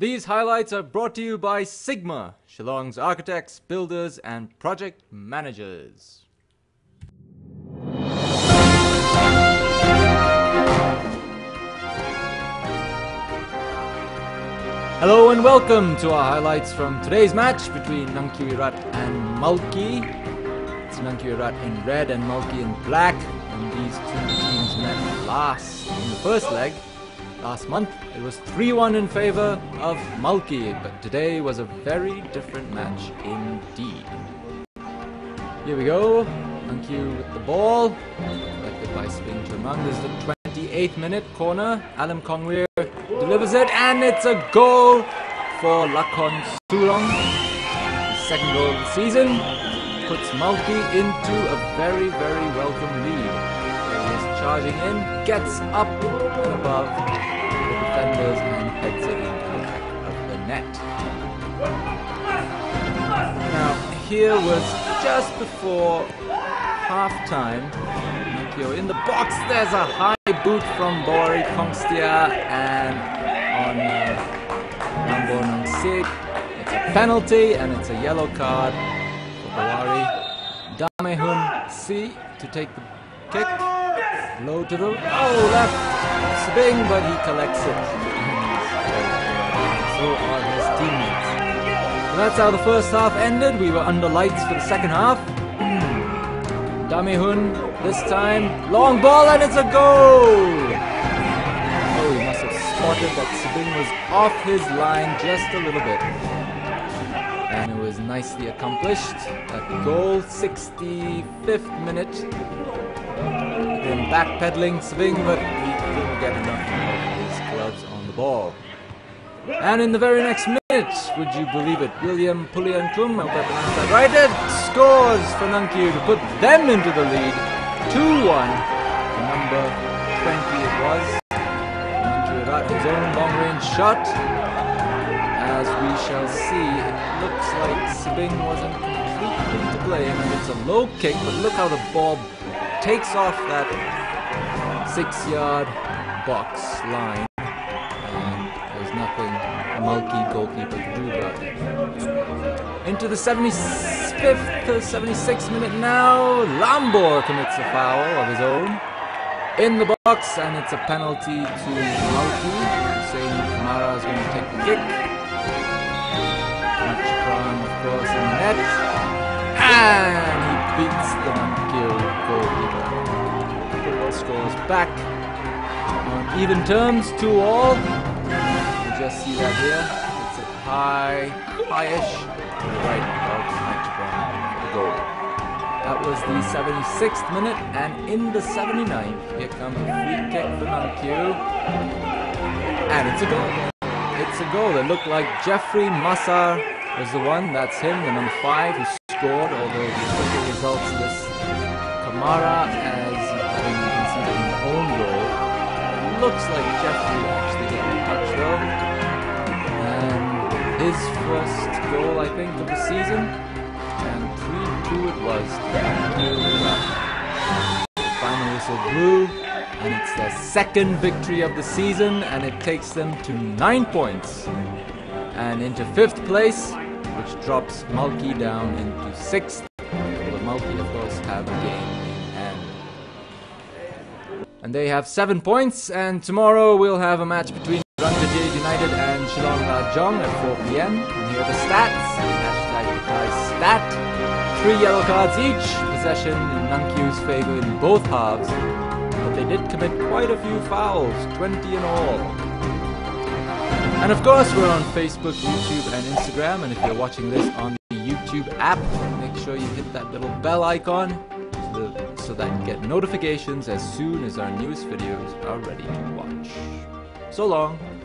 These highlights are brought to you by Sigma, Shillong's architects, builders, and project managers. Hello and welcome to our highlights from today's match between Nangkiew and Malki. It's Nangkiew in red and Malki in black, and these two teams met last in the first leg last month. It was 3-1 in favor of Malki, but today was a very different match indeed. Here we go. Nangkiew with the ball, collected by Sping Chumang. This is the 28th minute corner. Alam Kongweir delivers it, and it's a goal for Lakon Surong. Second goal of the season puts Malki into a very, very welcome lead. Charging in, gets up and above defenders, and the back of the net. Now, here was just before half time. In the box, there's a high boot from Bori Kongstia and on uh, Nangsik. It's a penalty and it's a yellow card for Bawari. Damehun C to take the kick. Low to the oh left swing, but he collects it. so are his teammates. So that's how the first half ended. We were under lights for the second half. Hmm. Damehun this time. Long ball and it's a goal! Oh, he must have spotted that Sabing was off his line just a little bit. And it was nicely accomplished. That goal, 65th minute. Backpedaling Sabing, but he couldn't get enough of his gloves on the ball. And in the very next minute, would you believe it, William Puliankum, I hope I pronounced that right, it scores for Nangkiew to put them into the lead. 2-1 to number 20 it was. Nangkiew got his own long-range shot. As we shall see, it looks like Sibing wasn't completely to blame, it's a low kick, but look how the ball takes off that six-yard box line and there's nothing a Malki goalkeeper could do about it. Into the 75th to 76th minute now, Lambor commits a foul of his own. In the box, and it's a penalty to Malki, saying Kamara is going to take the kick. Machikran, of course, in net. And he beats the Nangkiew goalkeeper. Scores back on even terms, 2 all You just see that here. It's a high, high-ish right of Matchbrown goal. That was the 76th minute, and in the 79th, here comes a free kick for Nangkiew. And it's a goal. It's a goal. It looked like Jeffrey Massar was the one. That's him, the number five, who scored, although the official results Kamara as own goal. Looks like Jeffrey actually got a touch though his first goal, I think, of the season. And 3-2 it was. Final whistle blew, and it's their second victory of the season, and it takes them to 9 points. And into 5th place, which drops Malki down into 6th. But Malki, of course, have a game in. And they have 7 points, and tomorrow we'll have a match between Rangdajied United and Shillong Lajong at 4 p.m. And here are the stats. Hashtag stat. Three yellow cards each. Possession in Nangkiew's favor in both halves. But they did commit quite a few fouls, 20 in all. And of course, we're on Facebook, YouTube, and Instagram. And if you're watching this on the YouTube app, make sure you hit that little bell icon so that you get notifications as soon as our newest videos are ready to watch. So long.